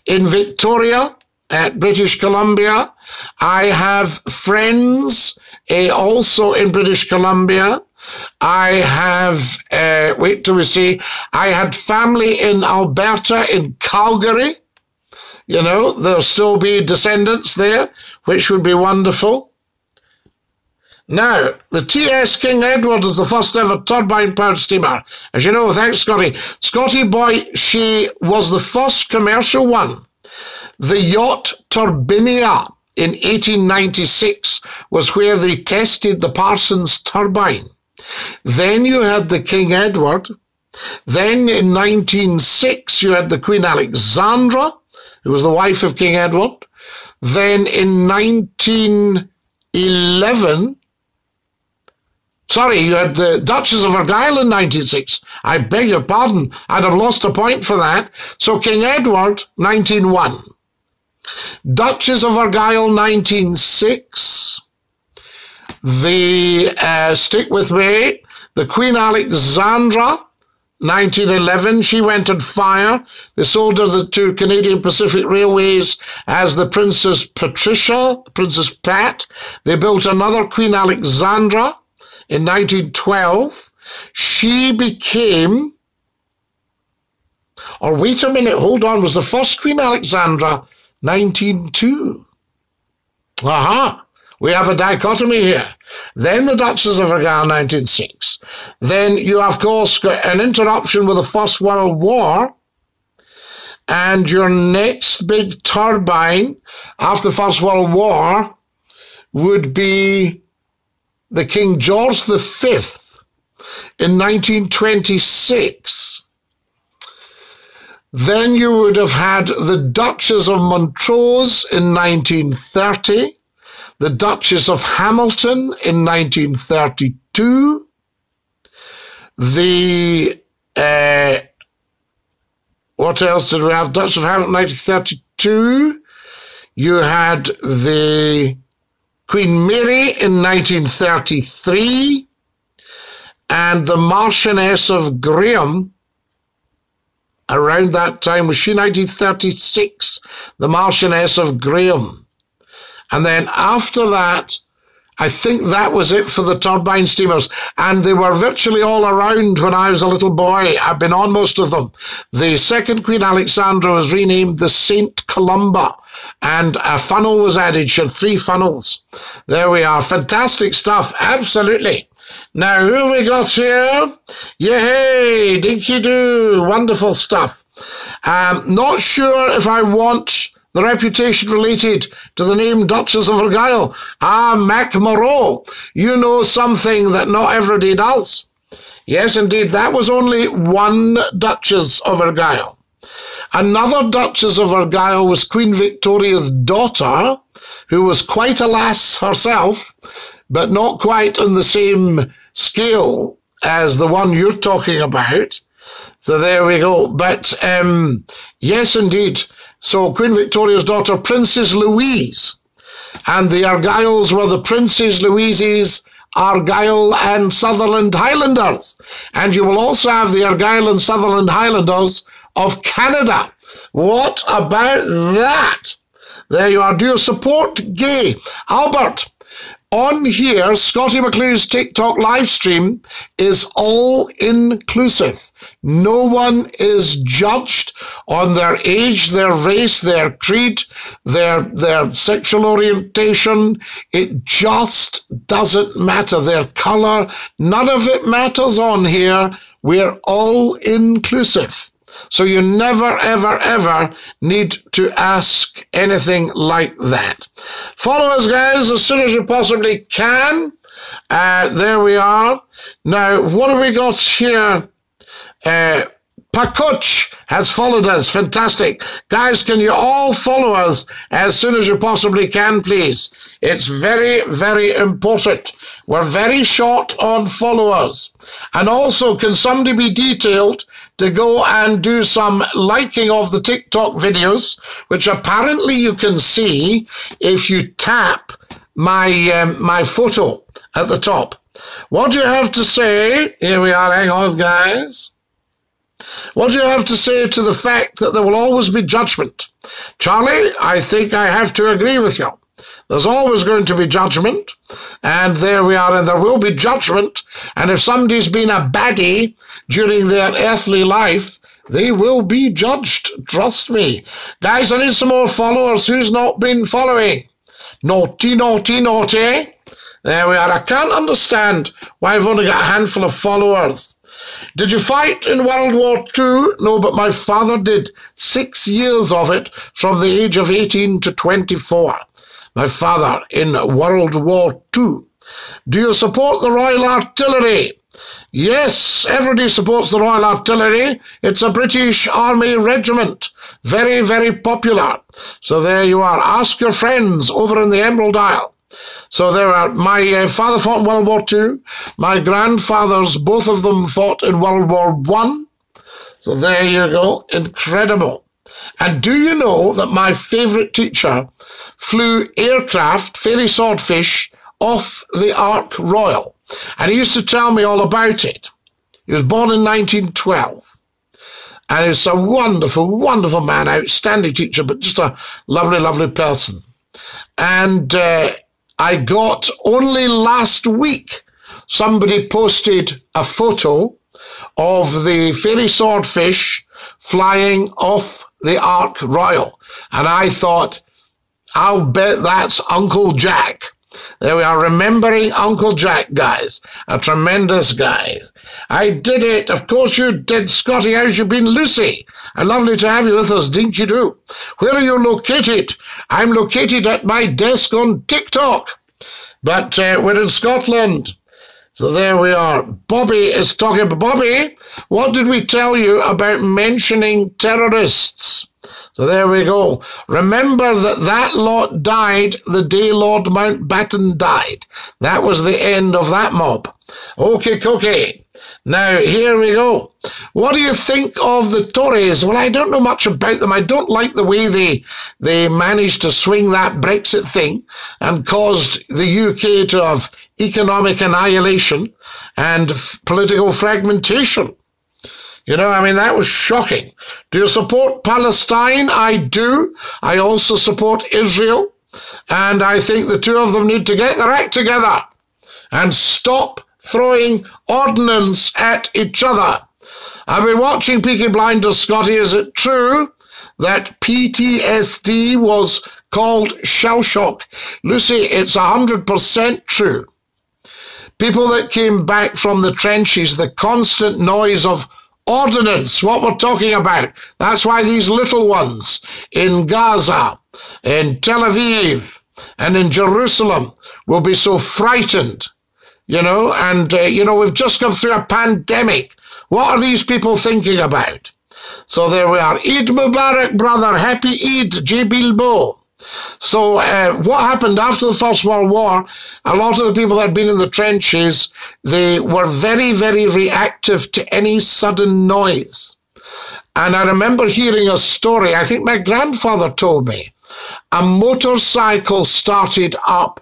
in Victoria, at British Columbia. I have friends uh, also in British Columbia. I have, uh, wait till we see, I had family in Alberta, in Calgary. You know, there'll still be descendants there, which would be wonderful. Now, the TS King Edward is the first ever turbine powered steamer. As you know, thanks, Scotty. Scotty Boy, she was the first commercial one. The yacht Turbinia in 1896 was where they tested the Parsons turbine. Then you had the King Edward. Then in 1906 you had the Queen Alexandra, who was the wife of King Edward. Then in 1911 Sorry, you had the Duchess of Argyll in 1906. I beg your pardon. I'd have lost a point for that. So King Edward, 1901. Duchess of Argyll 1906. The, uh, stick with me, the Queen Alexandra, 1911, she went on fire. They sold her to Canadian Pacific Railways as the Princess Patricia, Princess Pat. They built another Queen Alexandra in 1912. She became, or wait a minute, hold on, was the first Queen Alexandra 1902. Aha! We have a dichotomy here. Then the Duchess of Argyll, 1906. Then you, of course, got an interruption with the First World War. And your next big turbine after First World War would be the King George V in 1926, then you would have had the Duchess of Montrose in 1930, the Duchess of Hamilton in 1932, the uh, what else did we have? Duchess of Hamilton 1932. You had the Queen Mary in 1933 and the Marchioness of Graham around that time was she 1936 the marchioness of graham and then after that I think that was it for the turbine steamers, and they were virtually all around when I was a little boy. I've been on most of them. The second Queen Alexandra was renamed the Saint Columba, and a funnel was added. She had three funnels. There we are. Fantastic stuff. Absolutely. Now, who we got here? Yay! Dinky Doo. Wonderful stuff. Um, not sure if I want the reputation related to the name Duchess of Argyll. Ah, Mac Moreau, you know something that not everybody does. Yes, indeed, that was only one Duchess of Argyll. Another Duchess of Argyll was Queen Victoria's daughter, who was quite a lass herself, but not quite on the same scale as the one you're talking about. So there we go. But um, yes, indeed. So Queen Victoria's daughter, Princess Louise, and the Argyles were the Princess Louises, Argyll and Sutherland Highlanders. And you will also have the Argyll and Sutherland Highlanders of Canada. What about that? There you are. Do you support gay? Albert, on here, Scottie McClue's TikTok live stream is all inclusive. No one is judged on their age, their race, their creed, their, their sexual orientation. It just doesn't matter. Their color, none of it matters on here. We're all inclusive. So you never, ever, ever need to ask anything like that. Follow us, guys, as soon as you possibly can. Uh, there we are. Now, what have we got here? Uh, Pakuch has followed us. Fantastic. Guys, can you all follow us as soon as you possibly can, please? It's very, very important. We're very short on followers. And also, can somebody be detailed to go and do some liking of the TikTok videos, which apparently you can see if you tap my, um, my photo at the top. What do you have to say? Here we are. Hang on, guys. What do you have to say to the fact that there will always be judgment? Charlie, I think I have to agree with you. There's always going to be judgment, and there we are, and there will be judgment. And if somebody's been a baddie during their earthly life, they will be judged. Trust me. Guys, I need some more followers. Who's not been following? Naughty, naughty, naughty. There we are. I can't understand why I've only got a handful of followers. Did you fight in World War II? No, but my father did. Six years of it from the age of 18 to 24 my father in World War II. Do you support the Royal Artillery? Yes, everybody supports the Royal Artillery. It's a British Army regiment. Very, very popular. So there you are. Ask your friends over in the Emerald Isle. So there are, my uh, father fought in World War II. My grandfathers, both of them fought in World War One. So there you go. Incredible. And do you know that my favourite teacher flew aircraft, fairy swordfish, off the Ark Royal? And he used to tell me all about it. He was born in 1912. And he's a wonderful, wonderful man, outstanding teacher, but just a lovely, lovely person. And uh, I got only last week, somebody posted a photo of the fairy swordfish flying off the Ark Royal. And I thought, I'll bet that's Uncle Jack. There we are, remembering Uncle Jack, guys. A tremendous guy. I did it. Of course you did, Scotty. How's you been, Lucy? And lovely to have you with us, Dinky Doo. Where are you located? I'm located at my desk on TikTok. But uh, we're in Scotland. So there we are. Bobby is talking. Bobby, what did we tell you about mentioning terrorists? So there we go. Remember that that lot died the day Lord Mountbatten died. That was the end of that mob. Okay, okay. Now, here we go. What do you think of the Tories? Well, I don't know much about them. I don't like the way they they managed to swing that Brexit thing and caused the UK to have economic annihilation and f- political fragmentation. You know, I mean, that was shocking. Do you support Palestine? I do. I also support Israel. And I think the two of them need to get their act together and stop throwing ordnance at each other. I've been watching Peaky Blinders, Scotty. Is it true that PTSD was called shell shock? Lucy, it's 100% true. People that came back from the trenches, the constant noise of ordnance, what we're talking about. That's why these little ones in Gaza, in Tel Aviv, and in Jerusalem will be so frightened you know, and, uh, you know, we've just come through a pandemic. What are these people thinking about? So there we are. Eid Mubarak, brother. Happy Eid, J. Bilbo. So uh, what happened after the First World War, a lot of the people that had been in the trenches, they were very, very reactive to any sudden noise. And I remember hearing a story, I think my grandfather told me, a motorcycle started up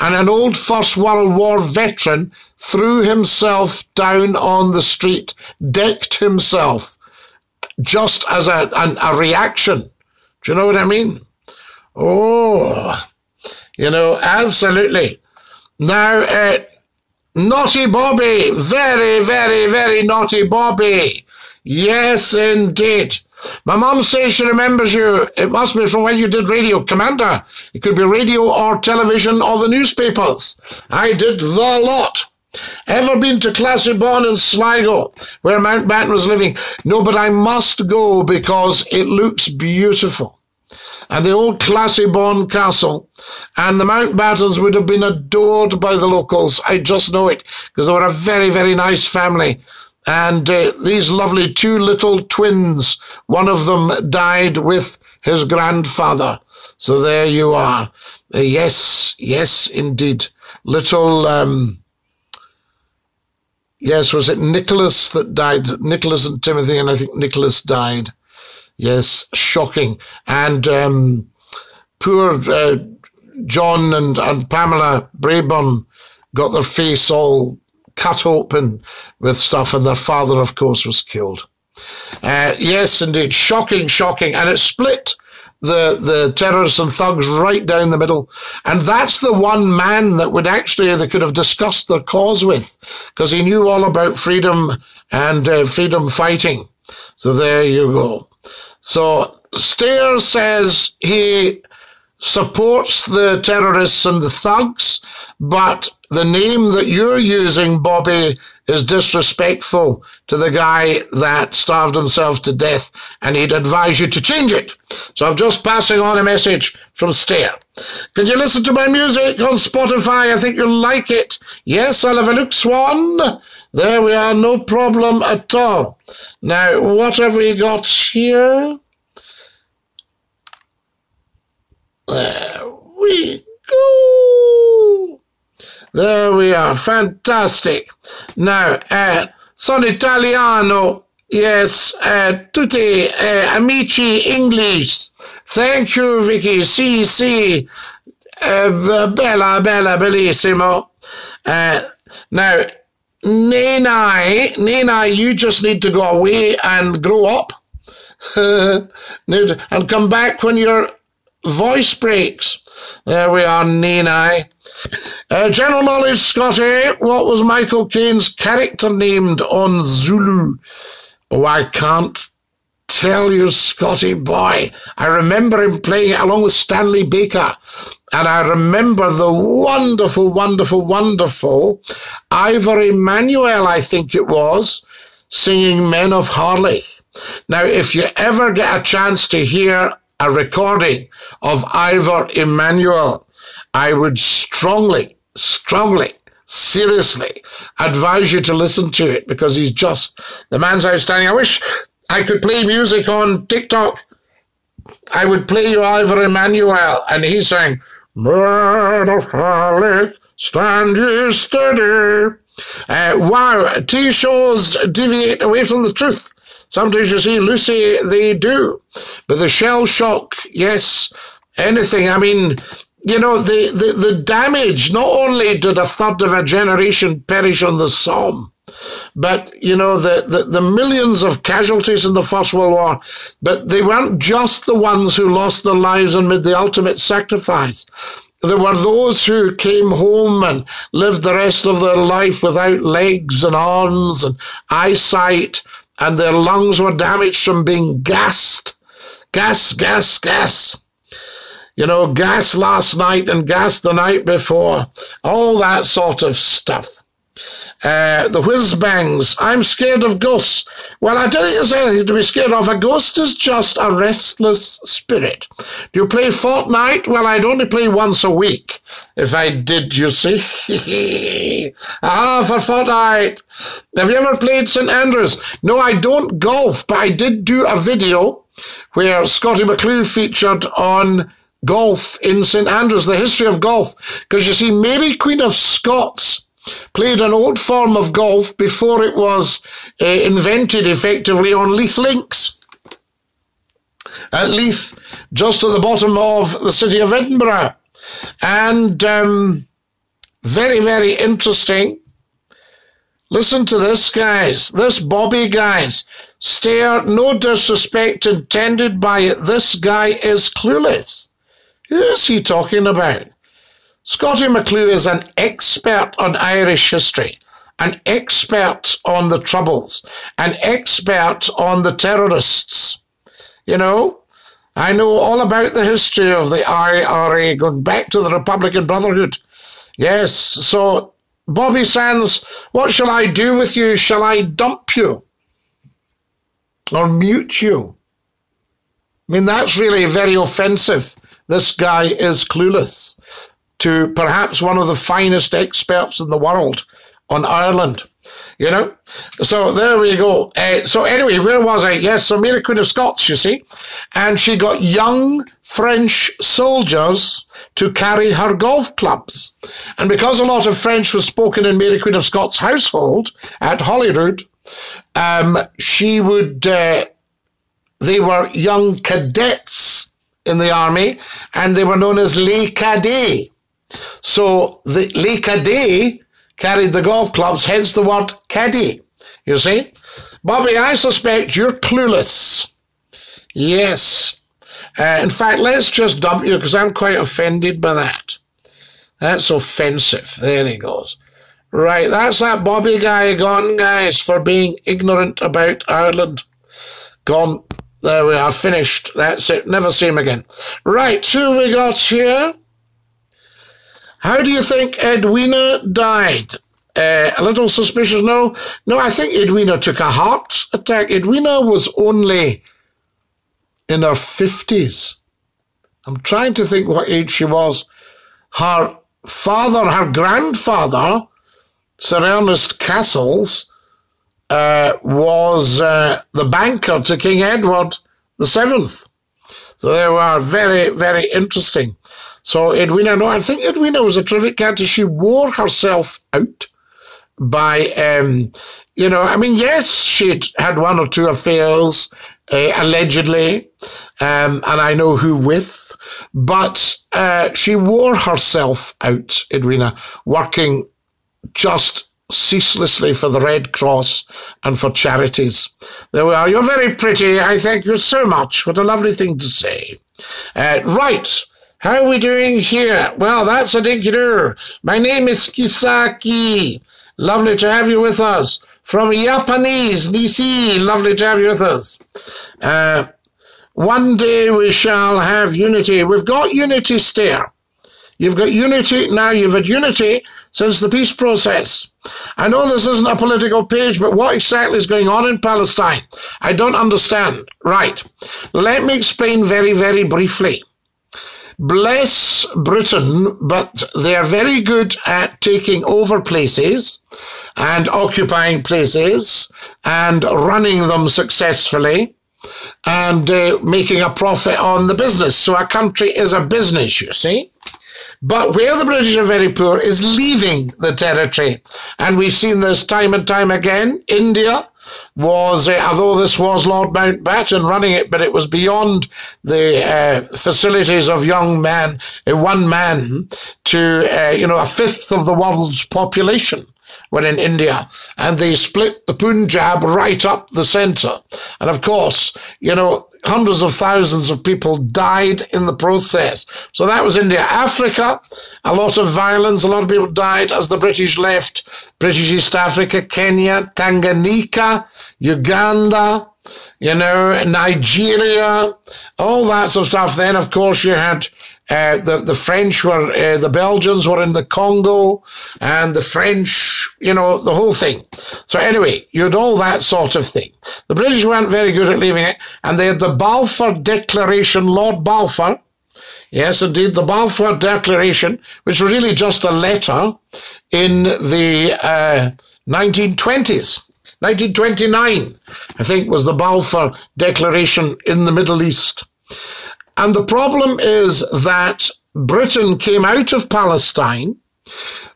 and an old First World War veteran threw himself down on the street, decked himself just as a, an, a reaction. Do you know what I mean? Oh, you know, absolutely. Now, uh, Naughty Bobby, very, very, very naughty Bobby. Yes, indeed. My mum says she remembers you. It must be from when you did radio. Commander, it could be radio or television or the newspapers. I did the lot. Ever been to Classiebawn in Sligo, where Mountbatten was living? No, but I must go because it looks beautiful. And the old Classiebawn Castle and the Mountbattens would have been adored by the locals. I just know it because they were a very, very nice family. And uh, these lovely two little twins, one of them died with his grandfather. So there you are. Uh, yes, yes, indeed. Little, um, yes, was it Nicholas that died? Nicholas and Timothy, and I think Nicholas died. Yes, shocking. And um, poor uh, John and, and Pamela Brabourne got their face all cut open with stuff, and their father, of course, was killed. Uh, yes, indeed, shocking, shocking, and it split the the terrorists and thugs right down the middle, and that's the one man that would actually they could have discussed their cause with, because he knew all about freedom and uh, freedom fighting. So there you go. So Stair says he supports the terrorists and the thugs, but the name that you're using, Bobby, is disrespectful to the guy that starved himself to death, and he'd advise you to change it. So I'm just passing on a message from Stair. Can you listen to my music on Spotify? I think you'll like it. Yes, I'll have a look, Swan. There we are, no problem at all. Now, what have we got here? There we go. There we are. Fantastic. Now, uh, sono italiano. Yes, uh, tutti uh, amici English. Thank you, Vicky. Si, si. Uh, bella, bella, bellissimo. Uh, now, Nenai, Nenai, you just need to go away and grow up. and come back when you're voice breaks. There we are, Nina. Uh, general knowledge, Scotty. What was Michael Caine's character named on Zulu? Oh, I can't tell you, Scotty boy. I remember him playing it along with Stanley Baker. And I remember the wonderful, wonderful, wonderful Ivor Emmanuel, I think it was, singing Men of Harlech. Now, if you ever get a chance to hear a recording of Ivor Emmanuel, I would strongly, strongly, seriously advise you to listen to it because he's just the man's outstanding. I wish I could play music on TikTok. I would play you Ivor Emmanuel, and he's saying, "Man of stand you steady." Uh, wow, TV shows deviate away from the truth. Sometimes you see Lucy, they do. But the shell shock, yes, anything. I mean, you know, the, the, the damage, not only did a third of a generation perish on the Somme, but, you know, the, the, the, millions of casualties in the First World War, but they weren't just the ones who lost their lives and made the ultimate sacrifice. There were those who came home and lived the rest of their life without legs and arms and eyesight, and their lungs were damaged from being gassed. Gas, gas, gas you know, gas last night and gas the night before, all that sort of stuff. Uh, the whiz bangs. I'm scared of ghosts. Well, I don't think there's anything to be scared of. A ghost is just a restless spirit. Do you play Fortnite? Well, I'd only play once a week. If I did, you see. ah, for Fortnite. Have you ever played St Andrews? No, I don't golf, but I did do a video where Scottie McClue featured on golf in St Andrews, the history of golf. Because you see, Mary Queen of Scots played an old form of golf before it was uh, invented effectively on Leith Links. At Leith, just at the bottom of the city of Edinburgh. And um, very, very interesting. Listen to this, guys. This Bobby, guys. Stare, no disrespect intended by it. This guy is clueless. Who is he talking about? Scottie McClue is an expert on Irish history, an expert on the Troubles, an expert on the terrorists. You know, I know all about the history of the IRA going back to the Republican Brotherhood. Yes, so Bobby Sands, what shall I do with you? Shall I dump you? Or mute you? I mean, that's really very offensive this guy is clueless to perhaps one of the finest experts in the world on Ireland. You know? So there we go. Uh, so anyway, where was I? Yes, so Mary Queen of Scots, you see. And she got young French soldiers to carry her golf clubs. And because a lot of French was spoken in Mary Queen of Scots' household at Holyrood, um, she would, uh, they were young cadets in the army, and they were known as Les Cadets. So the Les Cadets carried the golf clubs, hence the word caddy. You see? Bobby, I suspect you're clueless. Yes. Uh, in fact, let's just dump you because I'm quite offended by that. That's offensive. There he goes. Right, that's that Bobby guy gone, guys, for being ignorant about Ireland. Gone. There we are, finished. That's it. Never see him again. Right, who we got here? How do you think Edwina died? Uh, a little suspicious, no? No, I think Edwina took a heart attack. Edwina was only in her 50s. I'm trying to think what age she was. Her father, her grandfather, Sir Ernest Cassels, uh, was uh, the banker to King Edward the Seventh. So they were very, very interesting. So Edwina, no, I think Edwina was a terrific character. She wore herself out by, um, you know, I mean, yes, she'd had one or two affairs, uh, allegedly, um, and I know who with, but uh, she wore herself out, Edwina, working just ceaselessly for the Red Cross and for charities. There we are. You're very pretty. I thank you so much. What a lovely thing to say. Uh, right. How are we doing here? Well, that's a dinky do. My name is Kisaki. Lovely to have you with us. From Japanese, Nisi. Lovely to have you with us. Uh, one day we shall have unity. We've got unity still. You've got unity now. You've had unity since the peace process. I know this isn't a political page, but what exactly is going on in Palestine? I don't understand. Right. Let me explain very, very briefly. Bless Britain, but they're very good at taking over places and occupying places and running them successfully and uh, making a profit on the business. So a country is a business, you see. But where the British are very poor is leaving the territory. And we've seen this time and time again. India was, uh, although this was Lord Mountbatten running it, but it was beyond the uh, facilities of young man, uh, one man, to, uh, you know, a fifth of the world's population were in India, and they split the Punjab right up the centre. And of course, you know, hundreds of thousands of people died in the process. So that was India. Africa, a lot of violence, a lot of people died as the British left British East Africa, Kenya, Tanganyika, Uganda, you know, Nigeria, all that sort of stuff. Then, of course, you had uh, the the French were uh, the Belgians were in the Congo, and the French, you know, the whole thing. So anyway, you had all that sort of thing. The British weren't very good at leaving it, and they had the Balfour Declaration. Lord Balfour, yes, indeed, the Balfour Declaration, which was really just a letter in the uh, 1920s. 1929, I think, was the Balfour Declaration in the Middle East. And the problem is that Britain came out of Palestine,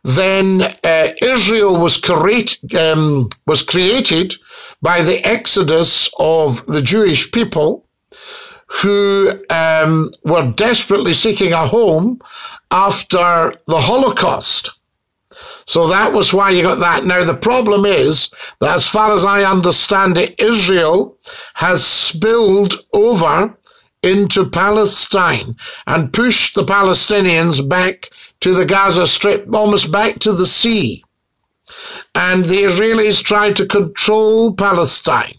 then uh, Israel was, create, um, was created by the exodus of the Jewish people who um, were desperately seeking a home after the Holocaust. So that was why you got that. Now, the problem is that, as far as I understand it, Israel has spilled over into Palestine and pushed the Palestinians back to the Gaza Strip, almost back to the sea. And the Israelis tried to control Palestine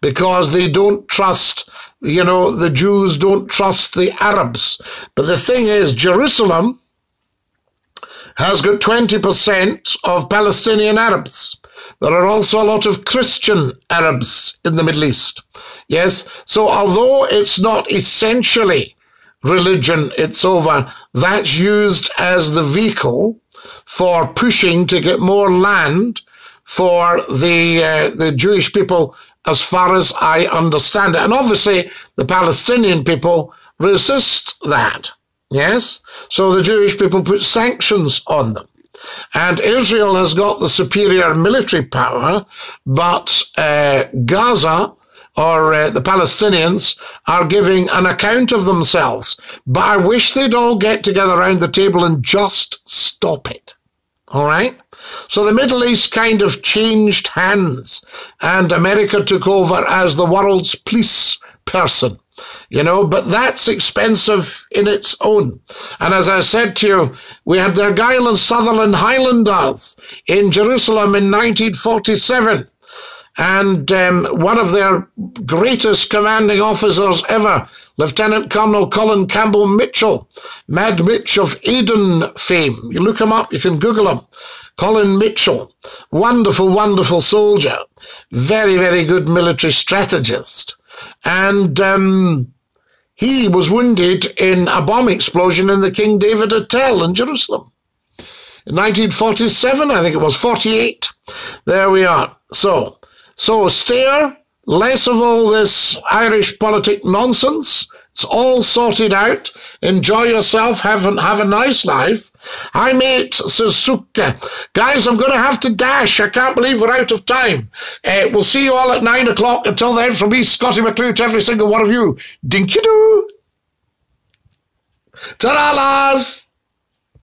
because they don't trust, you know, the Jews don't trust the Arabs. But the thing is, Jerusalem has got 20% of Palestinian Arabs. There are also a lot of Christian Arabs in the Middle East. Yes, so although it's not essentially religion, it's over, that's used as the vehicle for pushing to get more land for the uh, the Jewish people, as far as I understand it. And obviously, the Palestinian people resist that. Yes? So the Jewish people put sanctions on them. And Israel has got the superior military power, but uh, Gaza or uh, the Palestinians are giving an account of themselves. But I wish they'd all get together around the table and just stop it. All right? So the Middle East kind of changed hands, and America took over as the world's police person you know, but that's expensive in its own. And as I said to you, we had the Argyll and Sutherland Highlanders in Jerusalem in 1947. And um, one of their greatest commanding officers ever, Lieutenant Colonel Colin Campbell Mitchell, Mad Mitch of Aden fame. You look him up, you can Google him. Colin Mitchell, wonderful, wonderful soldier, very, very good military strategist. And um, he was wounded in a bomb explosion in the King David Hotel in Jerusalem. In 1947, I think it was 48. There we are. So, so Stair, less of all this Irish politic nonsense, it's all sorted out. Enjoy yourself. Have a, have a nice life. Hi, mate, says Suka. Guys, I'm going to have to dash. I can't believe we're out of time. Uh, we'll see you all at nine o'clock. Until then, from me, Scottie McClue, to every single one of you, dinky doo. Ta-da!